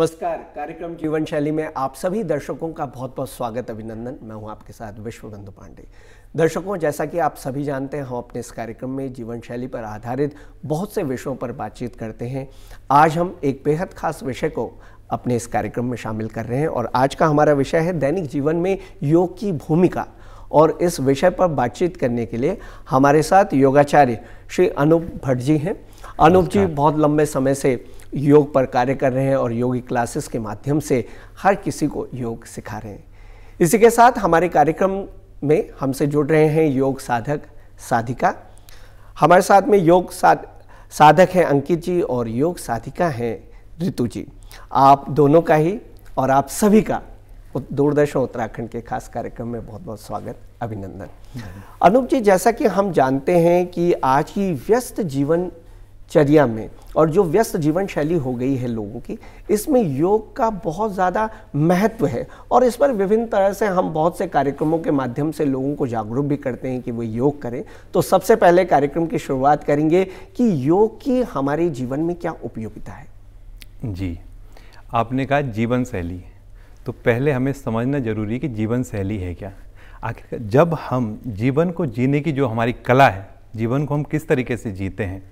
नमस्कार। कार्यक्रम जीवन शैली में आप सभी दर्शकों का बहुत बहुत स्वागत अभिनंदन। मैं हूँ आपके साथ विश्वबंधु पांडे। दर्शकों जैसा कि आप सभी जानते हैं हम अपने इस कार्यक्रम में जीवन शैली पर आधारित बहुत से विषयों पर बातचीत करते हैं। आज हम एक बेहद खास विषय को अपने इस कार्यक्रम में शामिल कर रहे हैं और आज का हमारा विषय है दैनिक जीवन में योग की भूमिका। और इस विषय पर बातचीत करने के लिए हमारे साथ योगाचार्य श्री अनूप भट्ट जी हैं। अनूप जी बहुत लंबे समय से योग पर कार्य कर रहे हैं और योगी क्लासेस के माध्यम से हर किसी को योग सिखा रहे हैं। इसी के साथ हमारे कार्यक्रम में हमसे जुड़ रहे हैं योग साधक साधिका। हमारे साथ में योग साध साधक हैं अंकित जी और योग साधिका हैं ऋतु जी। आप दोनों का ही और आप सभी का दूरदर्शन उत्तराखंड के खास कार्यक्रम में बहुत बहुत स्वागत अभिनंदन। अनूप जी जैसा कि हम जानते हैं कि आज की व्यस्त जीवन चर्या में। और जो व्यस्त जीवन शैली हो गई है लोगों की, इसमें योग का बहुत ज़्यादा महत्व है। और इस पर विभिन्न तरह से हम बहुत से कार्यक्रमों के माध्यम से लोगों को जागरूक भी करते हैं कि वो योग करें। तो सबसे पहले कार्यक्रम की शुरुआत करेंगे कि योग की हमारे जीवन में क्या उपयोगिता है। जी, आपने कहा जीवन शैली। तो पहले हमें समझना ज़रूरी है कि जीवन शैली है क्या। आखिर जब हम जीवन को जीने की जो हमारी कला है, जीवन को हम किस तरीके से जीते हैं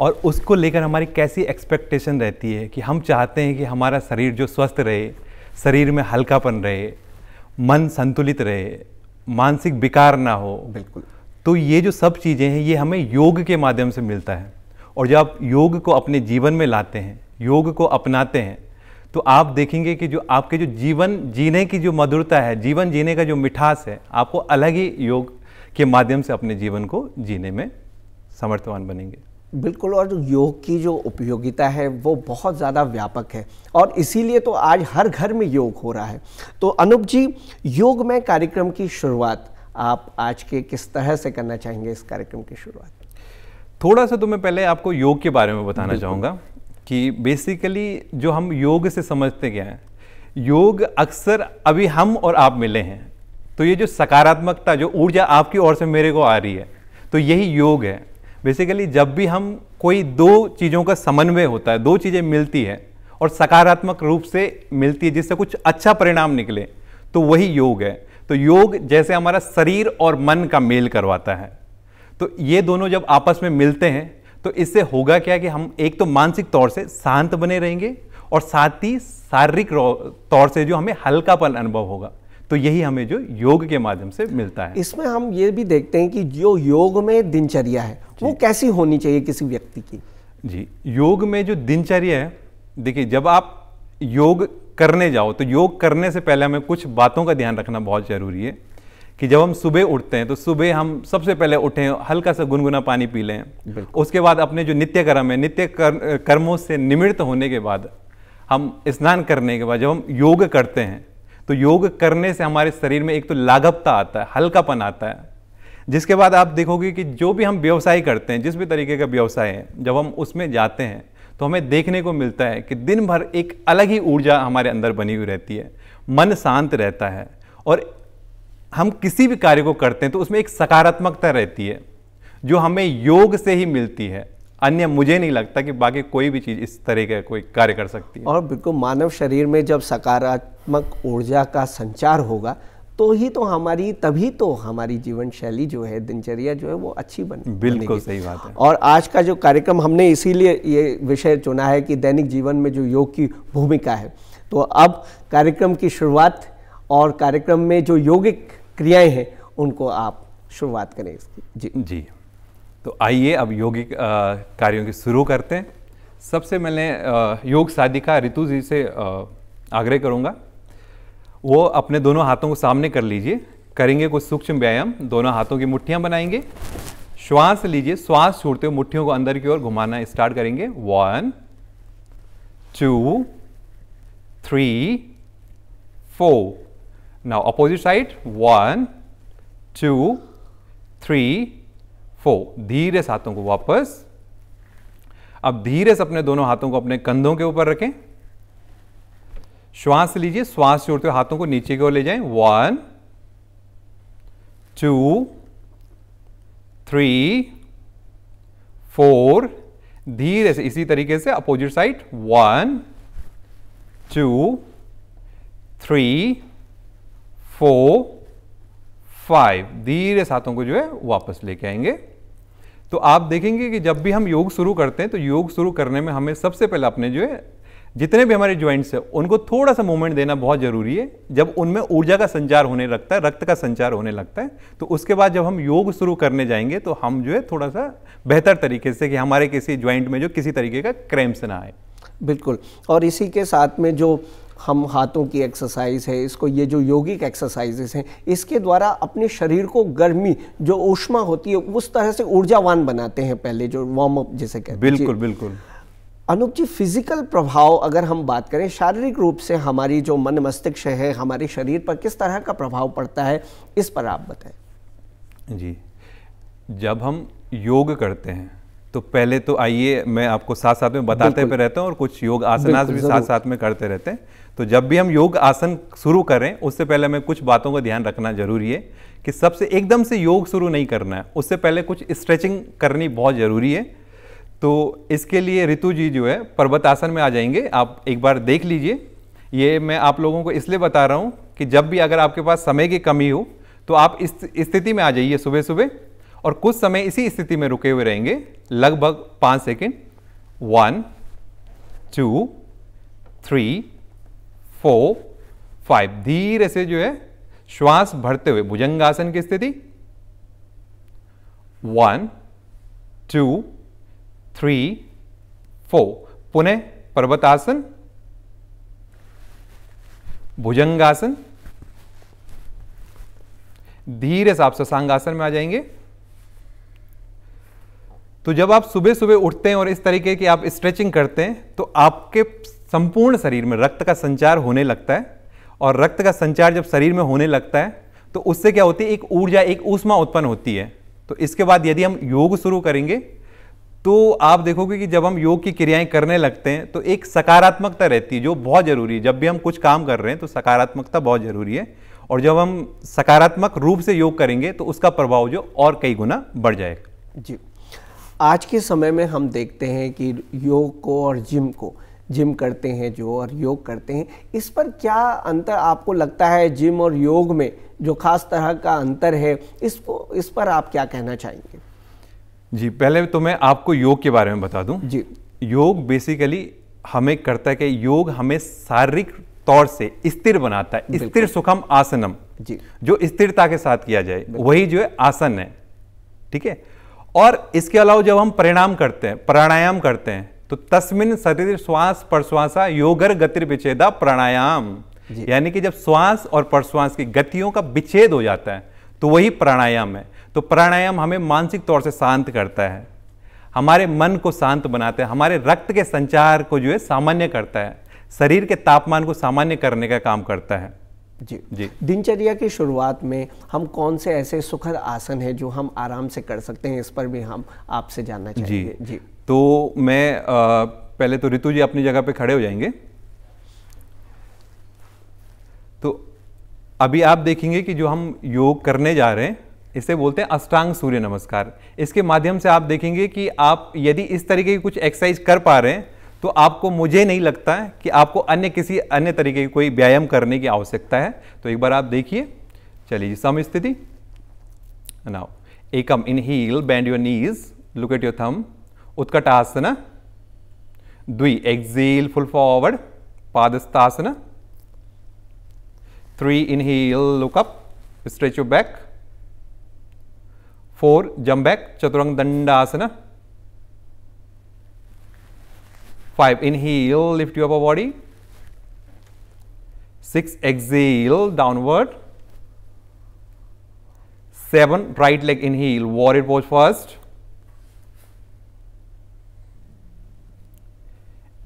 और उसको लेकर हमारी कैसी एक्सपेक्टेशन रहती है कि हम चाहते हैं कि हमारा शरीर जो स्वस्थ रहे शरीर में हल्कापन रहे मन संतुलित रहे मानसिक विकार ना हो। बिल्कुल। तो ये जो सब चीज़ें हैं ये हमें योग के माध्यम से मिलता है। और जब आप योग को अपने जीवन में लाते हैं योग को अपनाते हैं तो आप देखेंगे कि जो आपके जो जीवन जीने की जो मधुरता है जीवन जीने का जो मिठास है आपको अलग ही योग के माध्यम से अपने जीवन को जीने में समर्थवान बनेंगे। बिल्कुल और योग की जो उपयोगिता है वो बहुत ज़्यादा व्यापक है। और इसीलिए तो आज हर घर में योग हो रहा है। तो अनूप जी योग में कार्यक्रम की शुरुआत आप आज के किस तरह से करना चाहेंगे इस कार्यक्रम की शुरुआत? थोड़ा सा तो मैं पहले आपको योग के बारे में बताना चाहूँगा कि बेसिकली जो हम योग से समझते क्या हैं योग अक्सर अभी हम और आप मिले हैं। तो ये जो सकारात्मकता जो ऊर्जा आपकी ओर से मेरे को आ रही है तो यही योग है। बेसिकली जब भी हम कोई दो चीज़ों का समन्वय होता है, दो चीज़ें मिलती है और सकारात्मक रूप से मिलती है, जिससे कुछ अच्छा परिणाम निकले तो वही योग है। तो योग जैसे हमारा शरीर और मन का मेल करवाता है। तो ये दोनों जब आपस में मिलते हैं तो इससे होगा क्या कि हम एक तो मानसिक तौर से शांत बने रहेंगे और साथ ही शारीरिक तौर से जो हमें हल्कापन अनुभव होगा। तो यही हमें जो योग के माध्यम से मिलता है। इसमें हम ये भी देखते हैं कि जो योग में दिनचर्या है वो कैसी होनी चाहिए किसी व्यक्ति की? जी योग में जो दिनचर्या है देखिए जब आप योग करने जाओ तो योग करने से पहले हमें कुछ बातों का ध्यान रखना बहुत ज़रूरी है कि जब हम सुबह उठते हैं तो सुबह हम सबसे पहले उठें हल्का सा गुनगुना पानी पी लें। उसके बाद अपने जो नित्य कर्म है नित्य कर, कर्मों से निमित्त होने के बाद हम स्नान करने के बाद जब हम योग करते हैं तो योग करने से हमारे शरीर में एक तो लाघवता आता है, हल्कापन आता है। जिसके बाद आप देखोगे कि जो भी हम व्यवसाय करते हैं, जिस भी तरीके का व्यवसाय है, जब हम उसमें जाते हैं तो हमें देखने को मिलता है कि दिन भर एक अलग ही ऊर्जा हमारे अंदर बनी हुई रहती है, मन शांत रहता है और हम किसी भी कार्य को करते हैं तो उसमें एक सकारात्मकता रहती है, जो हमें योग से ही मिलती है। अन्य मुझे नहीं लगता कि बाकी कोई भी चीज़ इस तरह का कोई कार्य कर सकती है। और बिल्कुल मानव शरीर में जब सकारात्मक ऊर्जा का संचार होगा तो ही तो हमारी तभी तो हमारी जीवन शैली जो है दिनचर्या जो है वो अच्छी बन बिल्कुल सही बात है। और आज का जो कार्यक्रम हमने इसीलिए ये विषय चुना है कि दैनिक जीवन में जो योग की भूमिका है तो अब कार्यक्रम की शुरुआत और कार्यक्रम में जो योगिक क्रियाएँ हैं उनको आप शुरुआत करें इसकी। जी। जी। तो आइए अब योगिक कार्यों की शुरू करते हैं। सबसे मैंने योग साधिका ऋतु जी से आग्रह करूँगा। वो अपने दोनों हाथों को सामने कर लीजिए। करेंगे कुछ सूक्ष्म व्यायाम। दोनों हाथों की मुट्ठियाँ बनाएँगे। श्वास लीजिए। श्वास छोड़ते हुए मुट्ठियों को अंदर की ओर घुमाना स्टार्ट करेंगे। One, two, three, four. Now opposite side one, two, three four, धीरे से हाथों को वापस। अब धीरे से अपने दोनों हाथों को अपने कंधों के ऊपर रखें। श्वास लीजिए, श्वास छोड़ते हुए हाथों को नीचे की ओर ले जाएँ। वन, टू, थ्री, फोर, धीरे से, इसी तरीके से opposite side. One, two, three, four, five, धीरे सातों को जो है वापस लेके आएँगे। तो आप देखेंगे कि जब भी हम योग शुरू करते हैं तो योग शुरू करने में हमें सबसे पहले अपने जो है, जितने भी हमारे ज्वाइंट्स हैं, उनको थोड़ा सा मूवमेंट देना बहुत ज़रूरी है। जब उनमें ऊर्जा का संचार होने लगता है, रक्त का संचार होने लगता है तो उसके बाद जब हम योग शुरू करने जाएँगे तो हम जो है थोड़ा सा बेहतर तरीके से कि हमारे किसी ज्वाइंट में जो किसी तरीके का क्रैम्स ना आए। बिल्कुल। और इसी के साथ में जो हम हाथों की एक्सरसाइज है इसको ये जो योगिक एक्सरसाइजेस हैं इसके द्वारा अपने शरीर को गर्मी जो ऊष्मा होती है उस तरह से ऊर्जावान बनाते हैं पहले जो वार्म अप जैसे कहते हैं। बिल्कुल बिल्कुल। अनूप जी फ़िज़िकल प्रभाव अगर हम बात करें शारीरिक रूप से हमारी जो मन मस्तिष्क है हमारे शरीर पर किस तरह का प्रभाव पड़ता है इस पर आप बताएँ। जी जब हम योग करते हैं तो पहले तो आइए मैं आपको साथ साथ में बताते हुए रहता हूँ और कुछ योग आसनास भी साथ साथ में करते रहते हैं। तो जब भी हम योग आसन शुरू करें, उससे पहले हमें कुछ बातों का ध्यान रखना ज़रूरी है कि सबसे एकदम से योग शुरू नहीं करना है। उससे पहले कुछ स्ट्रेचिंग करनी बहुत ज़रूरी है। तो इसके लिए ऋतु जी जो है पर्वत आसन में आ जाएँगे। आप एक बार देख लीजिए। ये मैं आप लोगों को इसलिए बता रहा हूँ कि जब भी अगर आपके पास समय की कमी हो तो आप इस स्थिति में आ जाइए सुबह सुबह और कुछ समय इसी स्थिति में रुके हुए रहेंगे। लगभग पाँच second. One, two, three four, five, धीरे से जो है, श्वास भरते हुए, भुजंगासन की स्थिति। वन, टू, थ्री, फोर, पुनः पर्वतासन, भुजंगासन। धीरे से आप ससांगासन में आ जाएँगे। तो जब आप सुबह सुबह उठते हैं और इस तरीके की आप स्ट्रेचिंग करते हैं तो आपके संपूर्ण शरीर में रक्त का संचार होने लगता है और रक्त का संचार जब शरीर में होने लगता है तो उससे क्या होती है, एक ऊर्जा, एक ऊष्मा उत्पन्न होती है। तो इसके बाद यदि हम योग शुरू करेंगे तो आप देखोगे कि जब हम योग की क्रियाएँ करने लगते हैं तो एक सकारात्मकता रहती है, जो बहुत ज़रूरी है। जब भी हम कुछ काम कर रहे हैं तो सकारात्मकता बहुत ज़रूरी है। और जब हम सकारात्मक रूप से योग करेंगे तो उसका प्रभाव जो और कई गुना बढ़ जाएगा। जी। आज के समय में हम देखते हैं कि योग को और जिम को जिम करते हैं जो और योग करते हैं इस पर क्या अंतर आपको लगता है जिम और योग में जो खास तरह का अंतर है इसको इस पर आप क्या कहना चाहेंगे? जी पहले तो मैं आपको योग के बारे में बता दूँ। जी। योग बेसिकली हमें करता है कि योग हमें शारीरिक तौर से स्थिर बनाता है स्थिर सुखम आसनम। जी। जो स्थिरता के साथ किया जाए वही जो है आसन है ठीक है? और इसके अलावा जब हम परिणाम करते हैं प्राणायाम करते हैं तो तस्मिन शरीर श्वास प्रश्वासा योगर गतिर विच्छेदा प्राणायाम। यानी कि जब श्वास और प्रश्वास की गतियों का विच्छेद हो जाता है तो वही प्राणायाम है। तो प्राणायाम हमें मानसिक तौर से शांत करता है। हमारे मन को शांत बनाता है। हमारे रक्त के संचार को जो है सामान्य करता है। शरीर के तापमान को सामान्य करने का काम करता है। जी। जी। दिनचर्या की शुरुआत में हम कौन से ऐसे सुखद आसन हैं जो हम आराम से कर सकते हैं इस पर भी हम आपसे जानना चाहेंगे। जी, जी। तो मैं आ, पहले तो ऋतु जी अपनी जगह पे खड़े हो जाएँगे। तो अभी आप देखेंगे कि जो हम योग करने जा रहे हैं इसे बोलते हैं अष्टांग सूर्य नमस्कार। इसके माध्यम से आप देखेंगे कि आप यदि इस तरीके की कुछ एक्सरसाइज कर पा रहे हैं तो आपको मुझे नहीं लगता है कि आपको अन्य किसी अन्य तरीके की कोई व्यायाम करने की आवश्यकता है। तो एक बार आप देखिए। चलिए samasthiti now ekam inhale bend your knees look at your thumb utkatasana the exhale full forward padastasana three in look up stretch you back four jump back chaturanga dandasana five in lift you up body six exhale downward seven right leg inhale war it was first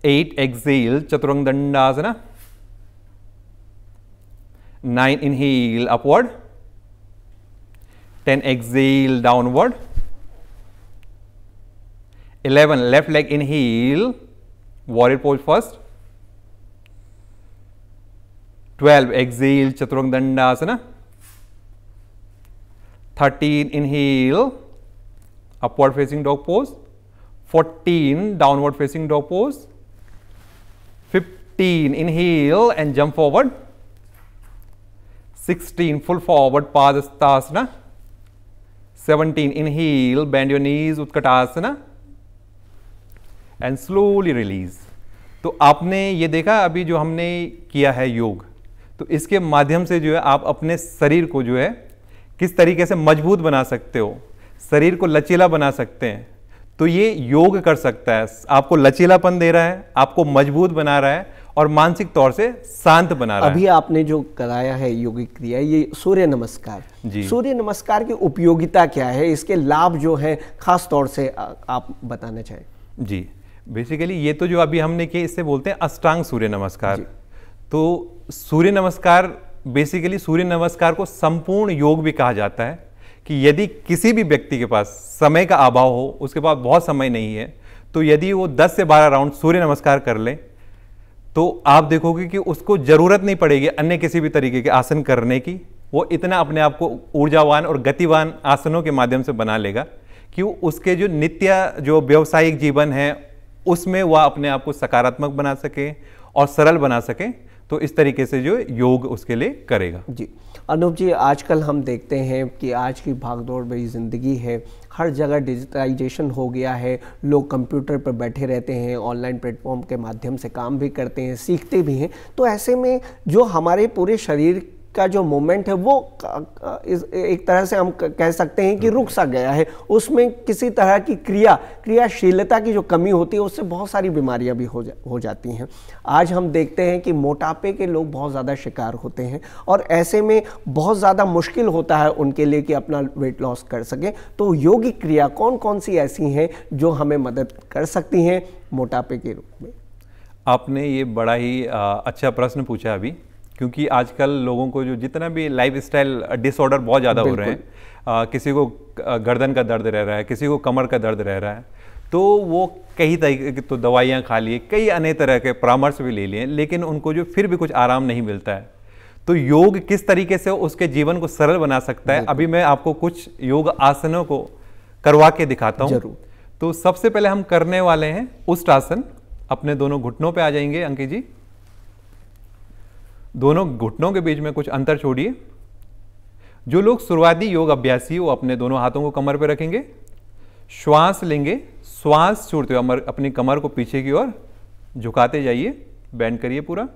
8 exhale chaturanga dandasana 9 inhale upward. 10 exhale downward. 11 left leg inhale warrior pose first. 12 exhale chaturanga dandasana 13 inhale upward facing dog pose. 14 downward facing dog pose 15 inhale and jump forward 16 full forward padastasana 17 inhale bend your knees utkatasana and slowly release तो आपने ये देखा अभी जो हमने किया है योग तो इसके माध्यम से जो है आप अपने शरीर को जो है किस तरीके से मज़बूत बना सकते हो शरीर को लचीला बना सकते हैं तो ये योग कर सकता है। आपको लचीलापन दे रहा है आपको मज़बूत बना रहा है और मानसिक तौर से शांत बना रहा है अभी है। आपने जो कराया है योगिक क्रिया ये सूर्य नमस्कार। जी। सूर्य नमस्कार की उपयोगिता क्या है? इसके लाभ जो है खास तौर से आप बताना चाहें। जी। बेसिकली ये तो जो अभी हमने किया इससे बोलते हैं अष्टांग सूर्य नमस्कार। तो सूर्य नमस्कार बेसिकली सूर्य नमस्कार को संपूर्ण योग भी कहा जाता है। कि यदि किसी भी व्यक्ति के पास समय का अभाव हो, उसके पास बहुत समय नहीं है तो यदि वो 10 से 12 राउंड सूर्य नमस्कार कर ले तो आप देखोगे कि उसको ज़रूरत नहीं पड़ेगी अन्य किसी भी तरीके के आसन करने की। वो इतना अपने आप को ऊर्जावान और गतिवान आसनों के माध्यम से बना लेगा कि उसके जो नित्य, जो व्यवसायिक जीवन है, उसमें वह अपने आप को सकारात्मक बना सके और सरल बना सके। तो इस तरीके से जो योग उसके लिए करेगा। जी। अनूप जी, आजकल हम देखते हैं कि आज की भागदौड़ भरी ज़िंदगी है। हर जगह डिजिटलाइजेशन हो गया है। लोग कंप्यूटर पर बैठे रहते हैं, ऑनलाइन प्लेटफॉर्म के माध्यम से काम भी करते हैं, सीखते भी हैं। तो ऐसे में जो हमारे पूरे शरीर का जो मोमेंट है, वो एक तरह से हम कह सकते हैं कि रुक सा गया है। उसमें किसी तरह की क्रिया, क्रियाशीलता की जो कमी होती है, उससे बहुत सारी बीमारियाँ भी हो जा, हो जाती हैं। आज हम देखते हैं कि मोटापे के लोग बहुत ज़्यादा शिकार होते हैं और ऐसे में बहुत ज़्यादा मुश्किल होता है उनके लिए कि अपना वेट लॉस कर सकें। तो योगिक क्रिया कौन कौन सी ऐसी हैं जो हमें मदद कर सकती हैं मोटापे के रूप में? आपने ये बड़ा ही अच्छा प्रश्न पूछा अभी। क्योंकि आजकल लोगों को जो जितना भी लाइफ स्टाइल डिसऑर्डर बहुत ज़्यादा हो रहे हैं आ, किसी को गर्दन का दर्द रह रहा है किसी को कमर का दर्द रह रहा है तो वो कई तरीके की तो दवाइयाँ खा लिए कई अन्य तरह के परामर्श भी ले लिए लेकिन उनको जो फिर भी कुछ आराम नहीं मिलता है। तो योग किस तरीके से उसके जीवन को सरल बना सकता है? अभी मैं आपको कुछ योग आसनों को करवा के दिखाता हूँ। तो सबसे पहले हम करने वाले हैं उस्ट आसन अपने दोनों घुटनों पे आ जाएँगे अंकित जी। दोनों घुटनों के बीच में कुछ अंतर छोड़िए। जो लोग शुरुआती योग अभ्यासी वो अपने दोनों हाथों को कमर पर रखेंगे। श्वास लेंगे, श्वास छोड़ते हुए अपनी कमर को पीछे की ओर झुकाते जाइए बैंड करिए पूरा।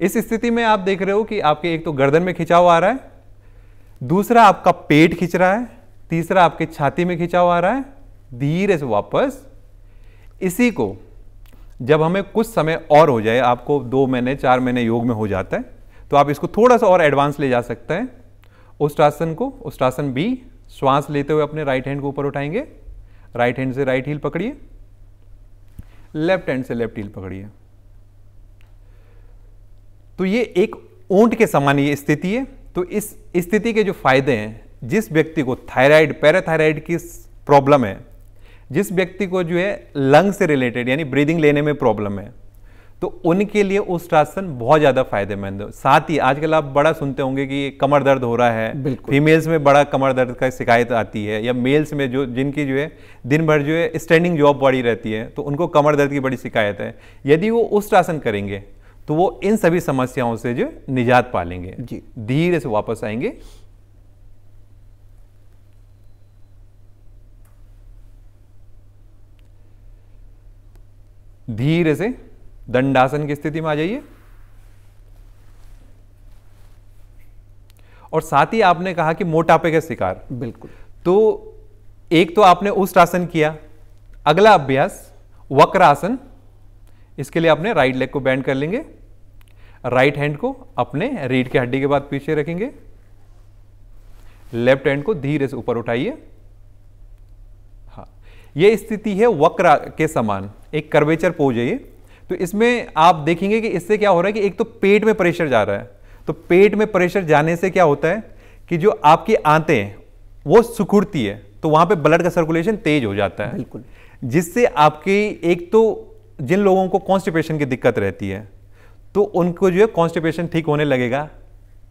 इस स्थिति में आप देख रहे हो कि आपके एक तो गर्दन में खिंचाव आ रहा है, दूसरा आपका पेट खिंच रहा है, तीसरा आपके छाती में खिंचाव आ रहा है, धीरे से वापस इसी को जब हमें कुछ समय और हो जाए, आपको दो महीने, चार महीने योग में हो जाता है तो आप इसको थोड़ा सा और एडवांस ले जा सकते हैं। उस्टासन को उस्टासन बी, श्वास लेते हुए अपने राइट हैंड को ऊपर उठाएँगे। राइट हैंड से राइट हील पकड़िए। लेफ़्ट हैंड से लेफ़्ट हील पकड़िए। तो ये एक ऊँट के समान ये स्थिति है। तो इस स्थिति के जो फ़ायदे हैं, जिस व्यक्ति को थायराइड पैराथायराइड की प्रॉब्लम है जिस व्यक्ति को जो है लंग से रिलेटेड यानी ब्रीदिंग लेने में प्रॉब्लम है तो उनके लिए उष्ट्रासन बहुत ज़्यादा फ़ायदेमंद है। साथ ही आजकल आप बड़ा सुनते होंगे कि कमर दर्द हो रहा है। फीमेल्स में बड़ा कमर दर्द का शिकायत आती है या मेल्स में जो जिनकी जो है दिन भर जो है स्टैंडिंग जॉब बड़ी रहती है तो उनको कमर दर्द की बड़ी शिकायत है। यदि वो उष्ट्रासन करेंगे तो वो इन सभी समस्याओं से जो निजात पालेंगे। धीरे से वापस आएँगे। धीरे से दंडासन की स्थिति में आ जाइए। और साथ ही आपने कहा कि मोटापे का शिकार। बिल्कुल। तो एक तो आपने उस आसन किया अगला अभ्यास वक्र आसन इसके लिए आपने राइट लेग को बैंड कर लेंगे राइट हैंड को अपने रीढ़ के हड्डी के बाद पीछे रखेंगे लेफ़्ट हैंड को धीरे से ऊपर उठाइए। यह स्थिति है वक्र के समान एक कर्वेचर पोज है ये। तो इसमें आप देखेंगे कि इससे क्या हो रहा है कि एक तो पेट में प्रेशर जा रहा है। तो पेट में प्रेशर जाने से क्या होता है कि जो आपकी आंतें हैं वो सुखुड़ती है तो वहाँ पे ब्लड का सर्कुलेशन तेज हो जाता है। बिल्कुल। जिससे आपकी एक तो जिन लोगों को कॉन्स्टिपेशन की दिक्कत रहती है तो उनको जो है कॉन्स्टिपेशन ठीक होने लगेगा।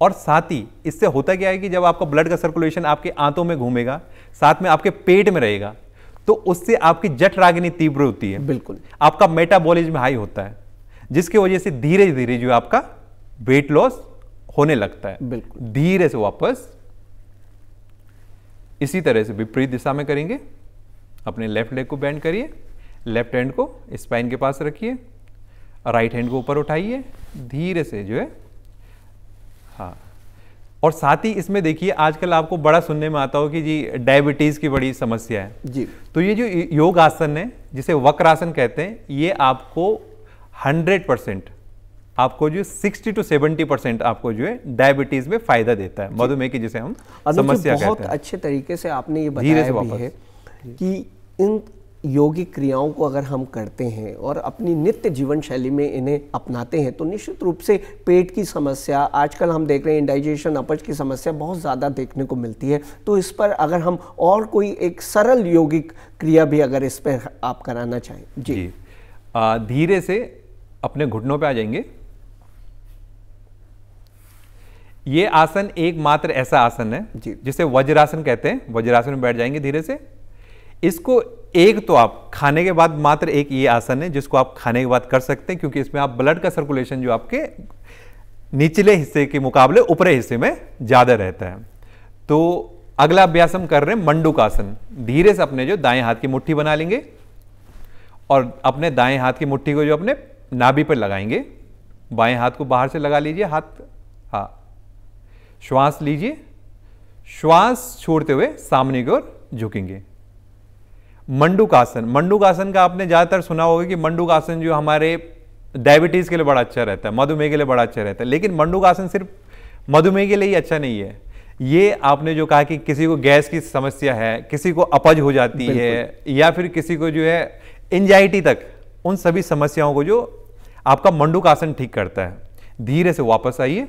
और साथ ही इससे होता क्या है कि जब आपका ब्लड का सर्कुलेशन आपके आंतों में घूमेगा साथ में आपके पेट में रहेगा तो उससे आपकी जठ रागिनी तीव्र होती है। बिल्कुल। आपका मेटाबॉलिज्म हाई होता है जिसकी वजह से धीरे धीरे जो आपका वेट लॉस होने लगता है। बिल्कुल। धीरे से वापस इसी तरह से विपरीत दिशा में करेंगे। अपने लेफ़्ट लेग को बैंड करिए लेफ़्ट हैंड को स्पाइन के पास रखिए राइट हैंड को ऊपर उठाइए धीरे से जो है हाँ और साथ ही इसमें देखिए आजकल आपको बड़ा सुनने में आता हो कि जी डायबिटीज़ की बड़ी समस्या है। जी। तो ये जो योग आसन है जिसे वक्रासन कहते हैं ये आपको 100 परसेंट आपको जो 60 टू 70 परसेंट आपको जो है डायबिटीज़ में फ़ायदा देता है। मधुमेह की जिसे हम समस्या बहुत कहते हैं। अच्छे तरीके से आपने ये बताया भी है कि इन योगिक क्रियाओं को अगर हम करते हैं और अपनी नित्य जीवन शैली में इन्हें अपनाते हैं तो निश्चित रूप से पेट की समस्या आजकल हम देख रहे हैं इंडाइजेशन अपच की समस्या बहुत ज़्यादा देखने को मिलती है। तो इस पर अगर हम और कोई एक सरल यौगिक क्रिया भी अगर इस पर आप कराना चाहें। जी, जी। आ, धीरे से अपने घुटनों पर आ जाएँगे। ये आसन एकमात्र ऐसा आसन है। जिसे वज्रासन कहते हैं। वज्रासन में बैठ जाएँगे धीरे से। इसको एक तो आप खाने के बाद मात्र एक ये आसन है जिसको आप खाने के बाद कर सकते हैं, क्योंकि इसमें आप ब्लड का सर्कुलेशन जो आपके निचले हिस्से के मुकाबले ऊपरे हिस्से में ज़्यादा रहता है। तो अगला अभ्यास हम कर रहे हैं मंडूक आसन। धीरे से अपने जो दाएँ हाथ की मुट्ठी बना लेंगे और अपने दाएँ हाथ की मुट्ठी को जो अपने नाभि पर लगाएँगे। बाएँ हाथ को बाहर से लगा लीजिए, हाथ हाँ श्वास लीजिए। श्वास छोड़ते हुए सामने की ओर झुकेंगे। मंडूक आसन मंडूक का आपने ज़्यादातर सुना होगा कि मंडूक आसन जो हमारे डायबिटीज़ के लिए बड़ा अच्छा रहता है मधुमेह के लिए बड़ा अच्छा रहता है। लेकिन मंडूक आसन सिर्फ़ मधुमेह के लिए ही अच्छा नहीं है। ये आपने जो कहा कि किसी को गैस की समस्या है किसी को अपज हो जाती है या फिर किसी को जो है एंजाइटी तक उन सभी समस्याओं को जो आपका मंडूक आसन ठीक करता है। धीरे से वापस आइए।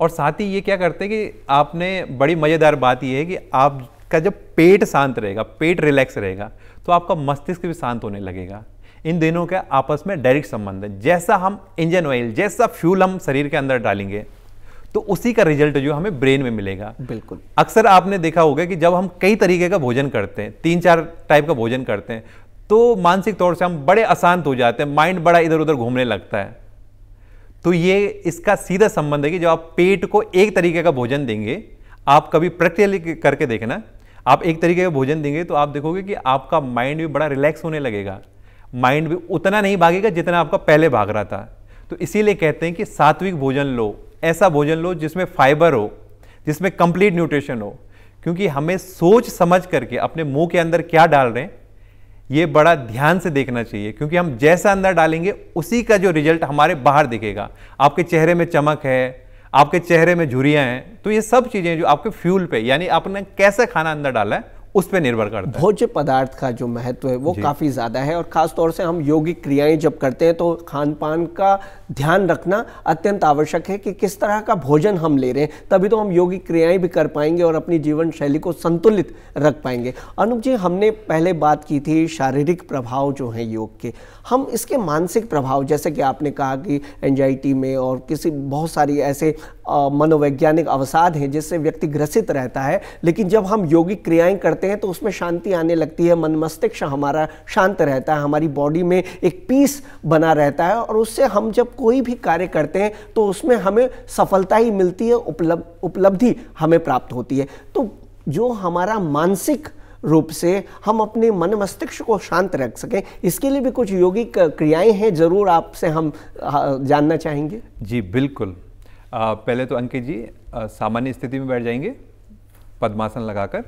और साथ ही ये क्या करते हैं कि आपने बड़ी मज़ेदार बात यह है कि आपका जब पेट शांत रहेगा पेट रिलैक्स रहेगा तो आपका मस्तिष्क भी शांत होने लगेगा। इन दोनों का आपस में डायरेक्ट संबंध है। जैसा हम इंजन ऑयल जैसा फ्यूल हम शरीर के अंदर डालेंगे तो उसी का रिज़ल्ट जो हमें ब्रेन में मिलेगा। बिल्कुल। अक्सर आपने देखा होगा कि जब हम कई तरीके का भोजन करते हैं तीन चार टाइप का भोजन करते हैं तो मानसिक तौर से हम बड़े अशांत हो जाते हैं माइंड बड़ा इधर उधर घूमने लगता है। तो ये इसका सीधा संबंध है कि जब आप पेट को एक तरीके का भोजन देंगे आप कभी प्रैक्टिकली करके देखना आप एक तरीके का भोजन देंगे तो आप देखोगे कि आपका माइंड भी बड़ा रिलैक्स होने लगेगा। माइंड भी उतना नहीं भागेगा जितना आपका पहले भाग रहा था। तो इसीलिए कहते हैं कि सात्विक भोजन लो, ऐसा भोजन लो जिसमें फाइबर हो, जिसमें कंप्लीट न्यूट्रिशन हो। क्योंकि हमें सोच समझ करके अपने मुँह के अंदर क्या डाल रहे हैं, ये बड़ा ध्यान से देखना चाहिए। क्योंकि हम जैसा अंदर डालेंगे, उसी का जो रिज़ल्ट हमारे बाहर दिखेगा। आपके चेहरे में चमक है आपके चेहरे में झुरियाँ हैं तो ये सब चीज़ें जो आपके फ्यूल पे, यानी आपने कैसे खाना अंदर डाला है उस पर निर्भर करता है। भोज्य पदार्थ का जो महत्व है वो काफ़ी ज़्यादा है और ख़ास तौर से हम योगिक क्रियाएँ जब करते हैं तो खान पान का ध्यान रखना अत्यंत आवश्यक है कि किस तरह का भोजन हम ले रहे हैं तभी तो हम योगिक क्रियाएँ भी कर पाएँगे और अपनी जीवन शैली को संतुलित रख पाएँगे। अनुप जी हमने पहले बात की थी शारीरिक प्रभाव जो हैं योग के। हम इसके मानसिक प्रभाव जैसे कि आपने कहा कि एंजाइटी में और किसी बहुत सारी ऐसे मनोवैज्ञानिक अवसाद हैं जिससे व्यक्ति ग्रसित रहता है लेकिन जब हम योगिक क्रियाएँ करते हैं तो उसमें शांति आने लगती है मन मस्तिष्क हमारा शांत रहता है हमारी बॉडी में एक पीस बना रहता है और उससे हम जब कोई भी कार्य करते हैं तो उसमें हमें सफलता ही मिलती है उपलब्ध उपलब्धि हमें प्राप्त होती है। तो जो हमारा मानसिक रूप से हम अपने मन मस्तिष्क को शांत रख सकें इसके लिए भी कुछ योगिक क्रियाएँ हैं ज़रूर आपसे हम जानना चाहेंगे। जी बिल्कुल। आ, पहले तो अंकित जी सामान्य स्थिति में बैठ जाएँगे पद्मासन लगाकर।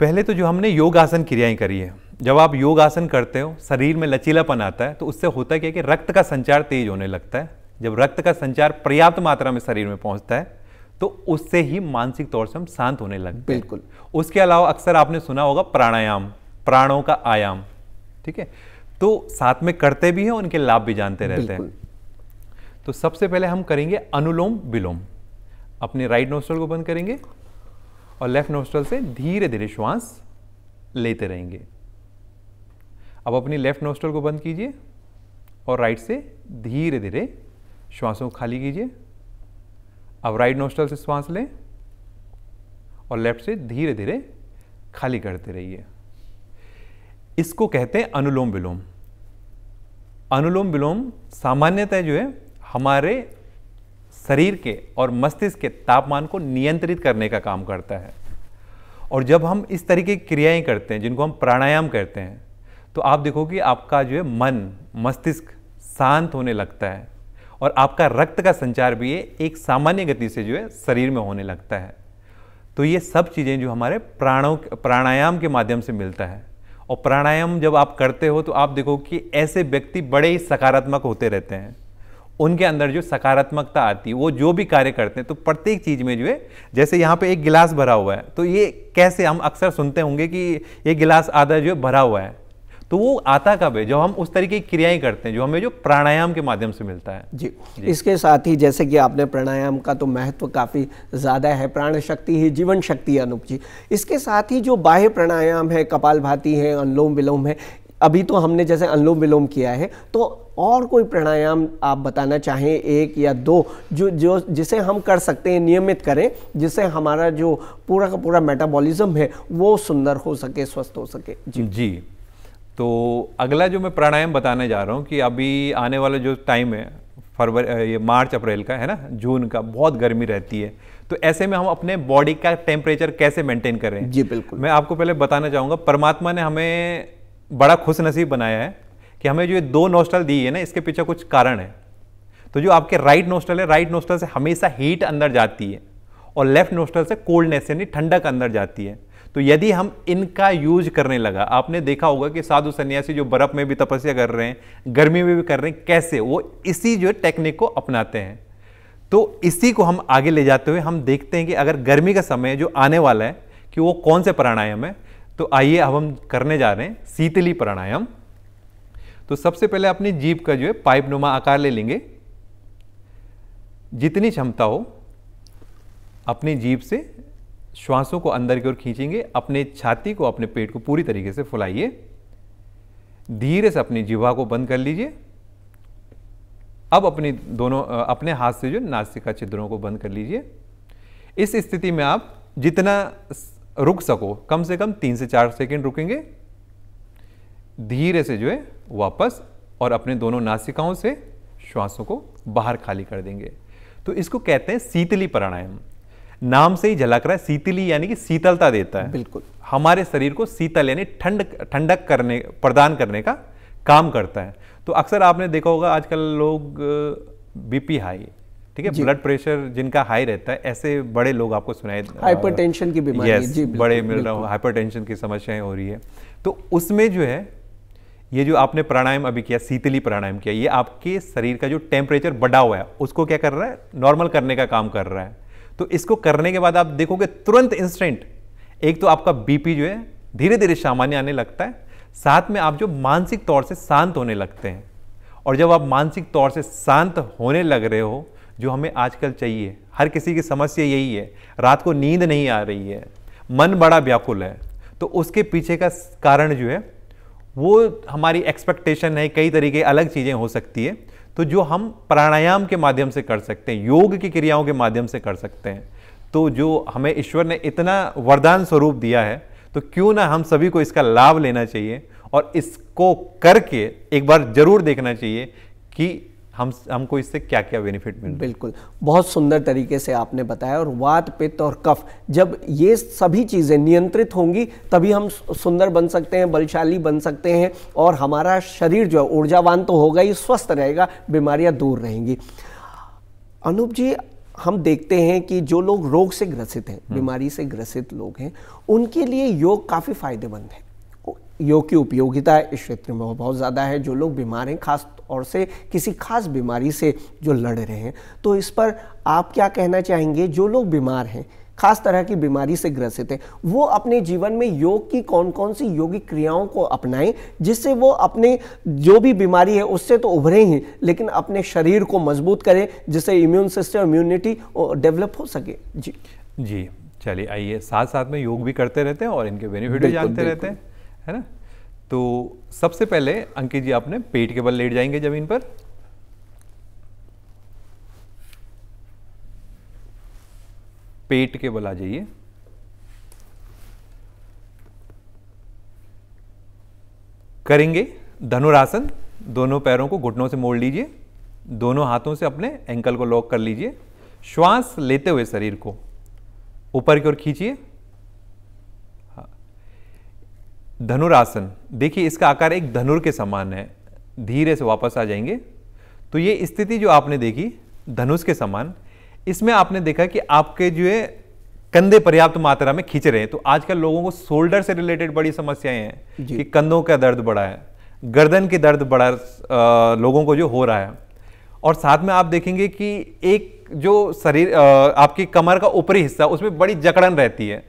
पहले तो जो हमने योग आसन क्रियाएँ करी है जब आप योग आसन करते हो शरीर में लचीलापन आता है तो उससे होता क्या है कि रक्त का संचार तेज होने लगता है। जब रक्त का संचार पर्याप्त मात्रा में शरीर में पहुँचता है तो उससे ही मानसिक तौर से हम शांत होने लगते हैं। बिल्कुल। उसके अलावा अक्सर आपने सुना होगा प्राणायाम प्राणों का आयाम ठीक है? तो साथ में करते भी हैं उनके लाभ भी जानते रहते हैं। तो सबसे पहले हम करेंगे अनुलोम विलोम अपने राइट नोस्टल को बंद करेंगे। और लेफ़्ट नोस्ट्रल से धीरे धीरे श्वास लेते रहेंगे। अब अपनी लेफ़्ट नोस्ट्रल को बंद कीजिए और राइट से धीरे धीरे श्वासों को खाली कीजिए। अब राइट नोस्ट्रल से श्वास लें और लेफ़्ट से धीरे धीरे खाली करते रहिए। इसको कहते हैं अनुलोम विलोम। अनुलोम विलोम सामान्यतः जो है, हमारे शरीर के और मस्तिष्क के तापमान को नियंत्रित करने का काम करता है। और जब हम इस तरीके की क्रियाएँ करते हैं, जिनको हम प्राणायाम करते हैं तो आप देखो कि आपका जो है मन, मस्तिष्क शांत होने लगता है और आपका रक्त का संचार भी एक सामान्य गति से जो है शरीर में होने लगता है। तो ये सब चीज़ें जो हमारे प्राणों प्राणायाम के माध्यम से मिलता है। और प्राणायाम जब आप करते हो तो आप देखो कि ऐसे व्यक्ति बड़े ही सकारात्मक होते रहते हैं। उनके अंदर जो सकारात्मकता आती है वो जो भी कार्य करते हैं तो प्रत्येक चीज़ में जो है जैसे यहाँ पे एक गिलास भरा हुआ है तो ये कैसे हम अक्सर सुनते होंगे कि ये गिलास आधा जो है भरा हुआ है। तो वो आता कब है? जब हम उस तरीके की क्रियाएँ करते हैं जो हमें जो प्राणायाम के माध्यम से मिलता है। जी, जी। इसके साथ ही जैसे कि आपने प्राणायाम का तो महत्व काफ़ी ज़्यादा है प्राण शक्ति ही जीवन शक्ति है अनूप जी। इसके साथ ही जो बाह्य प्राणायाम है कपाल भाती है अनुलोम विलोम है अभी तो हमने जैसे अनुलोम विलोम किया है तो और कोई प्राणायाम आप बताना चाहें एक या दो जो जो जिसे हम कर सकते हैं नियमित करें जिससे हमारा जो पूरा का पूरा मेटाबॉलिज्म है वो सुंदर हो सके स्वस्थ हो सके। जी। जी। तो अगला जो मैं प्राणायाम बताने जा रहा हूँ कि अभी आने वाला जो टाइम है फरवरी ये मार्च अप्रैल का है ना? जून का बहुत गर्मी रहती है। तो ऐसे में हम अपने बॉडी का टेम्परेचर कैसे मेंटेन करें? जी बिल्कुल। मैं आपको पहले बताना चाहूँगा परमात्मा ने हमें बड़ा खुश नसीब बनाया है। कि हमें जो ये दो नोस्टल दी है ना, इसके पीछे कुछ कारण है। तो जो आपके राइट नोस्टल है राइट नोस्टल से हमेशा हीट अंदर जाती है और लेफ़्ट नोस्टल से कोल्डनेस यानी ठंडक अंदर जाती है। तो यदि हम इनका यूज़ करने लगा, आपने देखा होगा कि साधु सन्यासी जो बर्फ़ में भी तपस्या कर रहे हैं, गर्मी में भी कर रहे हैं, कैसे? वो इसी जो टेक्निक को अपनाते हैं। तो इसी को हम आगे ले जाते हुए हम देखते हैं कि अगर गर्मी का समय जो आने वाला है कि वो कौन से प्राणायाम है तो आइए अब हम करने जा रहे हैं शीतली प्राणायाम। तो सबसे पहले अपनी जीप का जो है पाइप नुमा आकार ले लेंगे। जितनी क्षमता हो, अपनी जीप से श्वासों को अंदर की ओर खींचेंगे, अपने छाती को, अपने पेट को पूरी तरीके से फुलाइए। धीरे से अपनी जीवा को बंद कर लीजिए। अब अपनी दोनों अपने हाथ से जो नासिका छिद्रों को बंद कर लीजिए। इस स्थिति में आप जितना रुक सको, कम से कम तीन से चार सेकेंड रुकेंगे। धीरे से जो है वापस और अपने दोनों नासिकाओं से श्वासों को बाहर खाली कर देंगे। तो इसको कहते हैं शीतली प्राणायाम। नाम से ही झलक रहा है शीतली यानी कि शीतलता देता है। बिल्कुल। हमारे शरीर को शीतल यानी ठंड ठंडक करने प्रदान करने का काम करता है। तो अक्सर आपने देखा होगा आजकल लोग बीपी हाई ठीक है? ब्लड प्रेशर जिनका हाई रहता है ऐसे बड़े लोग आपको सुनाए हाइपरटेंशन की बीमारी yes, जी बड़े मिल रहा हूँ हाइपरटेंशन की समस्याएँ हो रही है। तो उसमें जो है ये जो आपने प्राणायाम अभी किया, शीतली प्राणायाम किया, ये आपके शरीर का जो टेम्परेचर बढ़ा हुआ है, उसको क्या कर रहा है? नॉर्मल करने का काम कर रहा है। तो इसको करने के बाद आप देखोगे तुरंत इंस्टेंट एक तो आपका बीपी जो है धीरे धीरे सामान्य आने लगता है, साथ में आप जो मानसिक तौर से शांत होने लगते हैं। और जब आप मानसिक तौर से शांत होने लग रहे हो, जो हमें आजकल चाहिए, हर किसी की समस्या यही है, रात को नींद नहीं आ रही है, मन बड़ा व्याकुल है तो उसके पीछे का कारण जो है वो हमारी एक्सपेक्टेशन है, कई तरीके अलग चीज़ें हो सकती है। तो जो हम प्राणायाम के माध्यम से कर सकते हैं, योग की क्रियाओं के माध्यम से कर सकते हैं तो जो हमें ईश्वर ने इतना वरदान स्वरूप दिया है तो क्यों ना हम सभी को इसका लाभ लेना चाहिए और इसको करके एक बार ज़रूर देखना चाहिए कि हम हमको इससे क्या क्या बेनिफिट मिल बिल्कुल। बहुत सुंदर तरीके से आपने बताया और वात पित्त और कफ। जब ये सभी चीज़ें नियंत्रित होंगी तभी हम सुंदर बन सकते हैं बलशाली बन सकते हैं और हमारा शरीर जो है ऊर्जावान तो होगा ही स्वस्थ रहेगा बीमारियाँ दूर रहेंगी। अनूप जी हम देखते हैं कि जो लोग रोग से ग्रसित हैं हम्म। बीमारी से ग्रसित लोग हैं उनके लिए योग काफ़ी फ़ायदेमंद है। योग की उपयोगिता इस क्षेत्र में बहुत ज़्यादा है। जो लोग बीमार हैं खास और से किसी खास बीमारी से जो लड़ रहे हैं तो इस पर आप क्या कहना चाहेंगे? जो लोग बीमार हैं खास तरह की बीमारी से ग्रसित है वो अपने जीवन में योग की कौन कौन सी योगिक क्रियाओं को अपनाएँ जिससे वो अपने जो भी बीमारी है उससे तो उभरे ही लेकिन अपने शरीर को मज़बूत करें जिससे इम्यून सिस्टम इम्यूनिटी डेवलप हो सके। जी। जी चलिए आइए साथ साथ में योग भी करते रहते हैं और इनके बेनिफिट भी जानते रहते हैं। है ना? तो सबसे पहले अंकित जी, आपने पेट के बल लेट जाएँगे ज़मीन पर। पेट के बल आ जाइए। करेंगे धनुरासन। दोनों पैरों को घुटनों से मोड़ लीजिए। दोनों हाथों से अपने एंकल को लॉक कर लीजिए। श्वास लेते हुए शरीर को ऊपर की ओर खींचिए हाँ। धनुरासन। देखिए इसका आकार एक धनुर के समान है। धीरे से वापस आ जाएँगे। तो ये स्थिति जो आपने देखी धनुष के समान इसमें आपने देखा कि आपके जो है कंधे पर्याप्त मात्रा में खींच रहे हैं। तो आजकल लोगों को शोल्डर से रिलेटेड बड़ी समस्याएँ हैं कि कंधों का दर्द बढ़ा है गर्दन के दर्द बढ़ा लोगों को जो हो रहा है। और साथ में आप देखेंगे कि एक जो शरीर आपकी कमर का ऊपरी हिस्सा उसमें बड़ी जकड़न रहती है।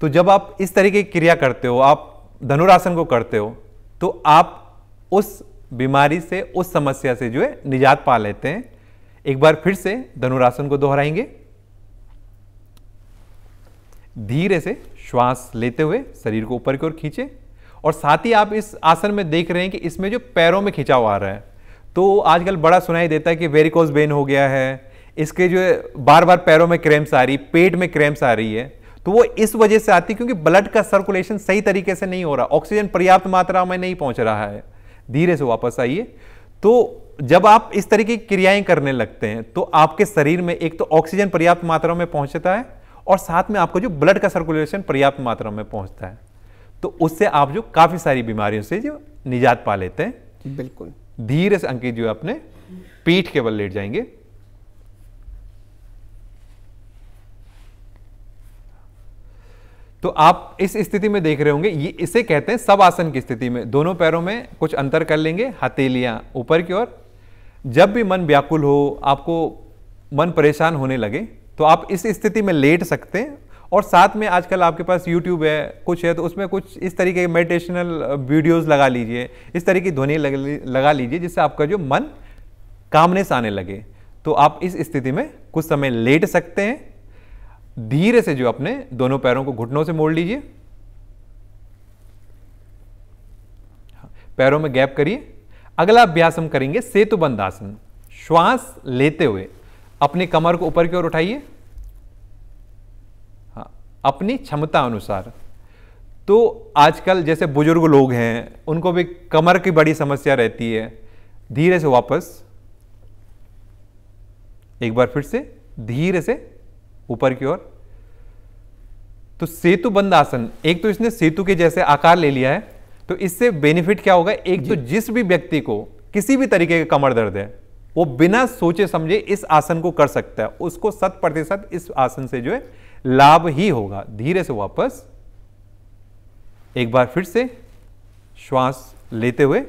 तो जब आप इस तरीके की क्रिया करते हो आप धनुरासन को करते हो तो आप उस बीमारी से, उस समस्या से जो है निजात पा लेते हैं। एक बार फिर से धनुरासन को दोहराएँगे। धीरे से श्वास लेते हुए शरीर को ऊपर की ओर खींचे और साथ ही आप इस आसन में देख रहे हैं कि इसमें जो पैरों में खिंचाव आ रहा है। तो आजकल बड़ा सुनाई देता है कि वेरिकोज बेन हो गया है, इसके जो बार बार पैरों में क्रैम्स आ रही, पेट में क्रैम्स आ रही है। तो वो इस वजह से आती है क्योंकि ब्लड का सर्कुलेशन सही तरीके से नहीं हो रहा। ऑक्सीजन पर्याप्त मात्रा में नहीं पहुँच रहा है। धीरे से वापस आइए। तो जब आप इस तरीके की क्रियाएँ करने लगते हैं तो आपके शरीर में एक तो ऑक्सीजन पर्याप्त मात्रा में पहुँचता है और साथ में आपको जो ब्लड का सर्कुलेशन पर्याप्त मात्रा में पहुँचता है तो उससे आप जो काफ़ी सारी बीमारियों से जो निजात पा लेते हैं। बिल्कुल। धीरे से अंकित जो अपने पीठ के बल लेट जाएँगे। तो आप इस स्थिति में देख रहे होंगे, ये इसे कहते हैं सब आसन की स्थिति में। दोनों पैरों में कुछ अंतर कर लेंगे, हथेलियाँ ऊपर की ओर। जब भी मन व्याकुल हो, आपको मन परेशान होने लगे तो आप इस स्थिति में लेट सकते हैं। और साथ में आजकल आपके पास यूट्यूब है, कुछ है तो उसमें कुछ इस तरीके के मेडिटेशनल वीडियोस लगा लीजिए। इस तरह की ध्वनि लगा लीजिए, जिससे आपका जो मन कामनेस आने लगे। तो आप इस स्थिति में कुछ समय लेट सकते हैं। धीरे से जो अपने दोनों पैरों को घुटनों से मोड़ लीजिए। पैरों में गैप करिए। अगला अभ्यास हम करेंगे सेतु बंद आसन श्वास लेते हुए अपनी कमर को ऊपर की ओर उठाइए। हाँ अपनी क्षमता अनुसार। तो आजकल जैसे बुज़ुर्ग लोग हैं, उनको भी कमर की बड़ी समस्या रहती है। धीरे से वापस, एक बार फिर से, धीरे से ऊपर की ओर। तो सेतु बंद आसन एक तो इसने सेतु के जैसे आकार ले लिया है तो इससे बेनिफिट क्या होगा? एक तो जिस भी व्यक्ति को किसी भी तरीके का कमर दर्द है वो बिना सोचे समझे इस आसन को कर सकता है। उसको शत प्रतिशत इस आसन से जो है लाभ ही होगा। धीरे से वापस एक बार फिर से श्वास लेते हुए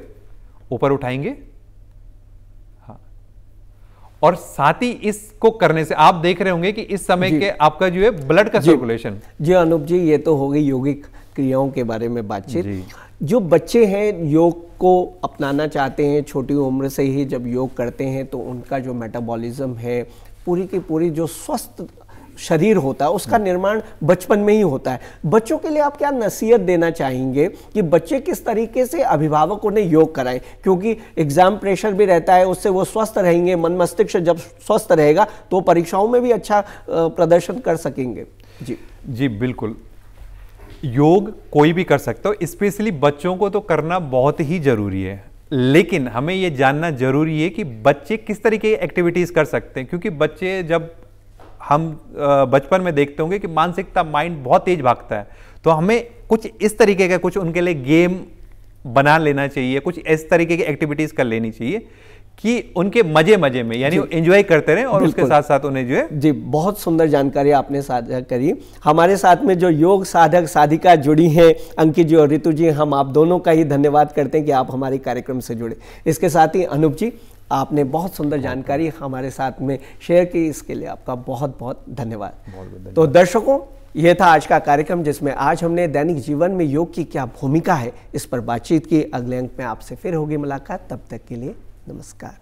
ऊपर उठाएँगे। और साथ ही इसको करने से आप देख रहे होंगे कि इस समय के आपका जो है ब्लड का सर्कुलेशन जी अनुप जी ये तो हो गई योगिक क्रियाओं के बारे में बातचीत। जो। बच्चे हैं योग को अपनाना चाहते हैं छोटी उम्र से ही जब योग करते हैं तो उनका जो मेटाबॉलिज्म है पूरी की पूरी जो स्वस्थ शरीर होता है, उसका निर्माण बचपन में ही होता है। बच्चों के लिए आप क्या नसीहत देना चाहेंगे कि बच्चे किस तरीके से अभिभावक उन्हें योग कराएँ? क्योंकि एग्ज़ाम प्रेशर भी रहता है, उससे वो स्वस्थ रहेंगे, मन मस्तिष्क जब स्वस्थ रहेगा तो परीक्षाओं में भी अच्छा प्रदर्शन कर सकेंगे। जी। जी, बिल्कुल। योग कोई भी कर सकता हो, स्पेशली बच्चों को तो करना बहुत ही ज़रूरी है। लेकिन हमें यह जानना ज़रूरी है कि बच्चे किस तरीके की एक्टिविटीज़ कर सकते हैं, क्योंकि बच्चे जब हम बचपन में देखते होंगे कि मानसिकता माइंड बहुत तेज भागता है। तो हमें कुछ इस तरीके का कुछ उनके लिए गेम बना लेना चाहिए कुछ इस तरीके की एक्टिविटीज़ कर लेनी चाहिए कि उनके मज़े मज़े में यानी एंजॉय करते रहे और उसके साथ साथ उन्हें जो है जी बहुत सुंदर जानकारी आपने साझा करी। हमारे साथ में जो योग साधक साधिका जुड़ी हैं अंकित जी और ऋतु जी हम आप दोनों का ही धन्यवाद करते हैं कि आप हमारे कार्यक्रम से जुड़े। इसके साथ ही अनूप जी आपने बहुत सुंदर जानकारी हमारे साथ में शेयर की इसके लिए आपका बहुत बहुत धन्यवाद। तो दर्शकों यह था आज का कार्यक्रम जिसमें आज हमने दैनिक जीवन में योग की क्या भूमिका है इस पर बातचीत की। अगले अंक में आपसे फिर होगी मुलाकात। तब तक के लिए नमस्कार।